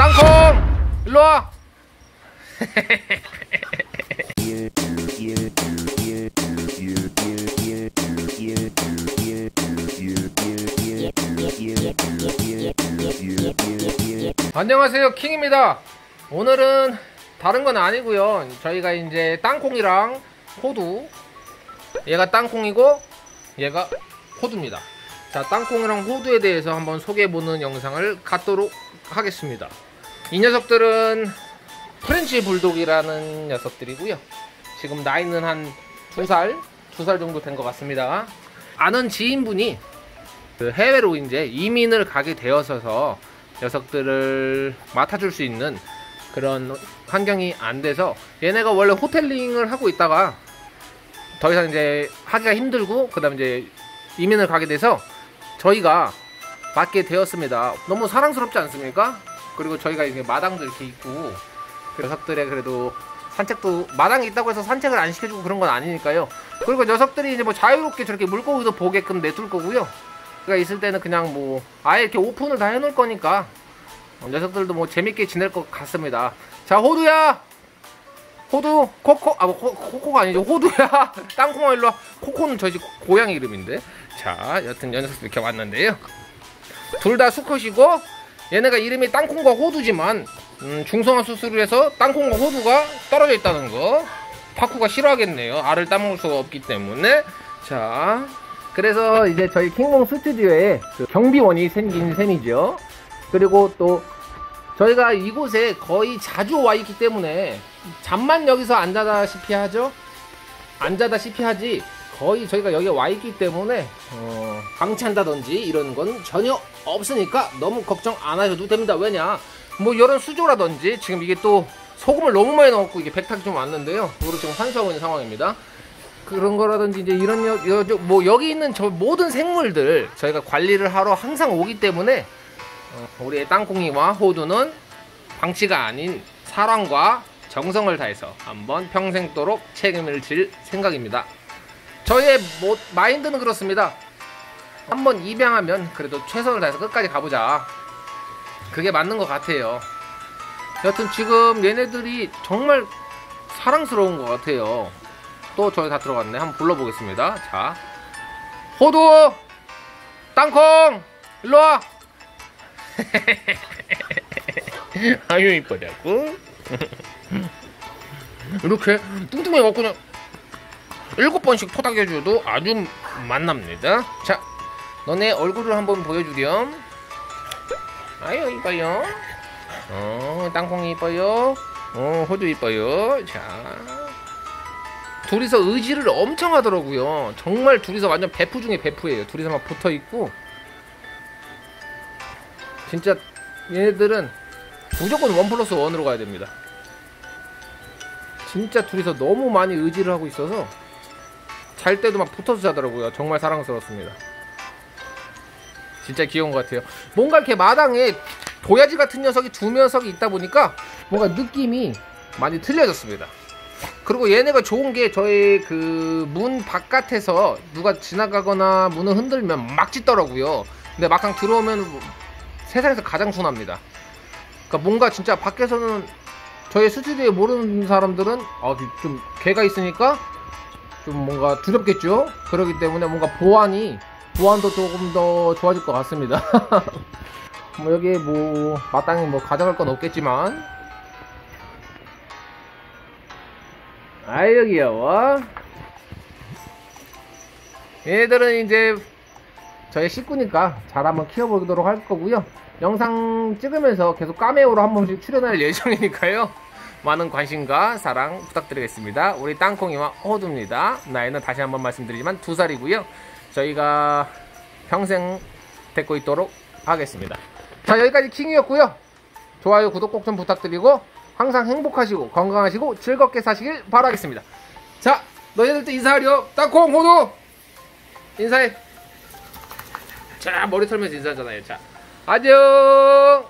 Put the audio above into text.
땅콩 일로와. 안녕하세요 킹입니다. 오늘은 다른 건 아니고요. 저희가 이제 땅콩이랑 호두. 얘가 땅콩이고 얘가 호두입니다. 자 땅콩이랑 호두에 대해서 한번 소개해보는 영상을 갖도록 하겠습니다 이 녀석들은 프렌치 불독이라는 녀석들이고요 지금 나이는 한 두 살, 두 살 정도 된 것 같습니다 아는 지인분이 그 해외로 이제 이민을 가게 되어서서 녀석들을 맡아줄 수 있는 그런 환경이 안 돼서 얘네가 원래 호텔링을 하고 있다가 더 이상 이제 하기가 힘들고 그다음 이제 이민을 가게 돼서 저희가 맡게 되었습니다. 너무 사랑스럽지 않습니까? 그리고 저희가 이게 마당도 이렇게 있고 그 녀석들의 그래도 산책도 마당이 있다고 해서 산책을 안 시켜주고 그런 건 아니니까요. 그리고 녀석들이 이제 뭐 자유롭게 저렇게 물고기도 보게끔 내둘 거고요. 가 있을 때는 그냥 뭐 아예 이렇게 오픈을 다 해놓을 거니까 어, 녀석들도 뭐 재밌게 지낼 것 같습니다. 자 호두야, 호두 코코 아 뭐, 코코가 아니죠 호두야 땅콩아 일로 와. 코코는 저희 집 고양이 이름인데 자 여튼 녀석들 이렇게 왔는데요. 둘 다 수컷이고 얘네가 이름이 땅콩과 호두지만 음, 중성화 수술을 해서 땅콩과 호두가 떨어져 있다는 거 파쿠가 싫어하겠네요. 알을 따먹을 수가 없기 때문에 자 그래서 이제 저희 킹공 스튜디오에 그 경비원이 생긴 셈이죠. 그리고 또 저희가 이곳에 거의 자주 와 있기 때문에 잠만 여기서 앉아다시피 하죠. 앉아다시피 하지 거의 저희가 여기 와 있기 때문에 어, 방치한다든지 이런 건 전혀 없으니까 너무 걱정 안 하셔도 됩니다. 왜냐 뭐 이런 수조라든지 지금 이게 또 소금을 너무 많이 넣었고 이게 백탁이 좀 왔는데요. 그리고 지금 환수하고 있는 상황입니다. 그런 거라든지 이제 이런 여, 여, 여, 뭐 여기 있는 저 모든 생물들 저희가 관리를 하러 항상 오기 때문에 어, 우리의 땅콩이와 호두는 방치가 아닌 사랑과 정성을 다해서 한번 평생도록 책임을 질 생각입니다. 저의 뭐, 마인드는 그렇습니다. 한번 입양하면 그래도 최선을 다해서 끝까지 가보자. 그게 맞는 것 같아요. 여튼 지금 얘네들이 정말 사랑스러운 것 같아요. 또 저기 다 들어갔네. 한번 불러보겠습니다. 자, 호두, 땅콩, 일로 와. 아유 이뻐라고. 이렇게 뚱뚱해 갖고 그냥 일곱 번씩 토닥여줘도 아주 만납니다. 자, 너네 얼굴을 한번 보여주렴. 아유 이뻐요. 어, 땅콩이 이뻐요. 어, 호두 이뻐요. 자. 둘이서 의지를 엄청 하더라고요. 정말 둘이서 완전 베프 중에 베프예요. 둘이서 막 붙어 있고 진짜 얘네들은 무조건 원 플러스 원으로 가야 됩니다. 진짜 둘이서 너무 많이 의지를 하고 있어서 잘 때도 막 붙어서 자더라고요. 정말 사랑스럽습니다. 진짜 귀여운 것 같아요. 뭔가 이렇게 마당에 도야지 같은 녀석이 두 녀석이 있다 보니까 뭔가 느낌이 많이 틀려졌습니다. 그리고 얘네가 좋은 게 저희 그 문 바깥에서 누가 지나가거나 문을 흔들면 막 짖더라고요. 근데 막상 들어오면 세상에서 가장 순합니다. 그러니까 뭔가 진짜 밖에서는 저희 스튜디오에 모르는 사람들은 아, 좀 개가 있으니까 좀 뭔가 두렵겠죠. 그렇기 때문에 뭔가 보안이 보안도 조금 더 좋아질 것 같습니다. 뭐 여기에 뭐 마땅히 뭐 가져갈 건 없겠지만 아유 귀여워 얘들은 이제 저희 식구니까 잘 한번 키워보도록 할 거고요 영상 찍으면서 계속 까메오로 한 번씩 출연할 예정이니까요 많은 관심과 사랑 부탁드리겠습니다. 우리 땅콩이와 호두입니다. 나이는 다시 한번 말씀드리지만 두 살이고요. 저희가 평생 데리고 있도록 하겠습니다. 자 여기까지 킹이었고요. 좋아요 구독 꼭 좀 부탁드리고 항상 행복하시고 건강하시고 즐겁게 사시길 바라겠습니다. 자 너희들도 인사하렴. 땅콩 호두! 인사해. 자 머리 털면서 인사하잖아요. 자 안녕